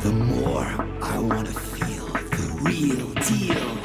the more I wanna feel the real deal.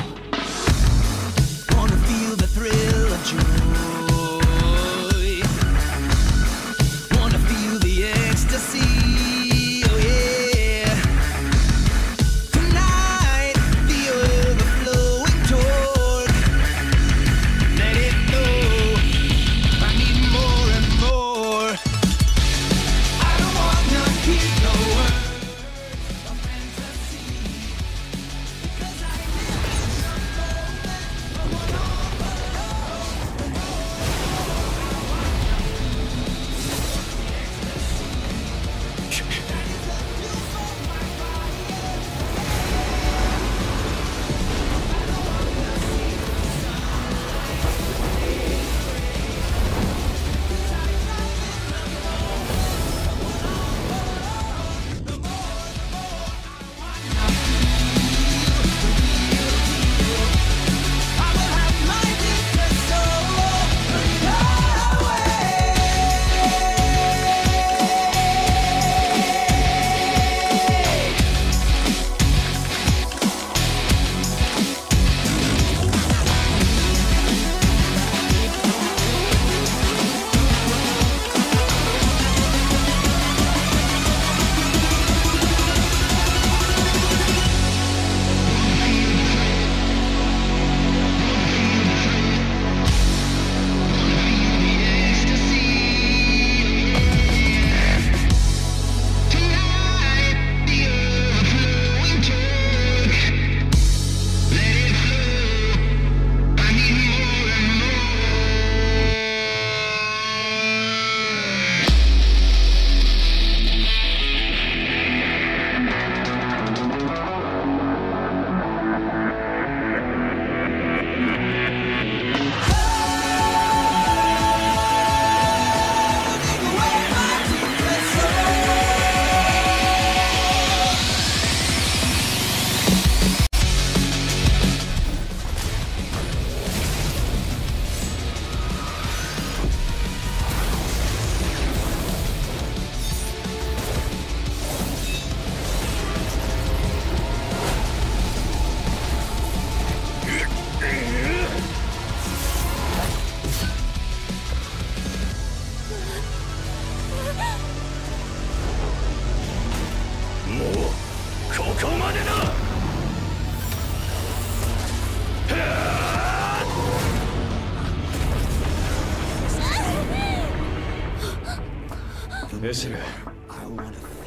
エシル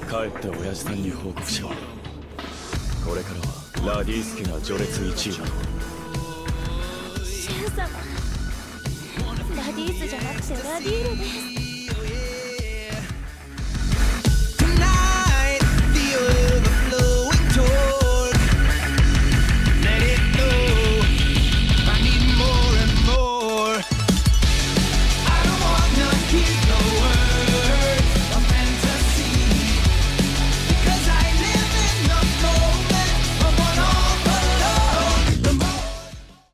帰った親父さんに報告しろ。これからはラディース家が序列1位だ。シュン様ラディースじゃなくてラディールです